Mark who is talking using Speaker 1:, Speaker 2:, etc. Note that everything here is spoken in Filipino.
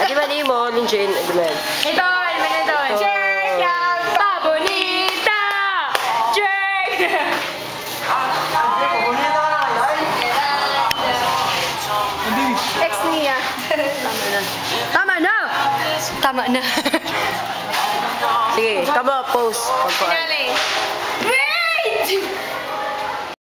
Speaker 1: Ni mo, Linjin? Adi man.
Speaker 2: Ito, ano ba ito? Jerk yung pabonita! Jerk! Ex niya.
Speaker 3: Tama na. Tama na.
Speaker 1: Sige, kamo, post. Pagkuhan.
Speaker 2: Finale.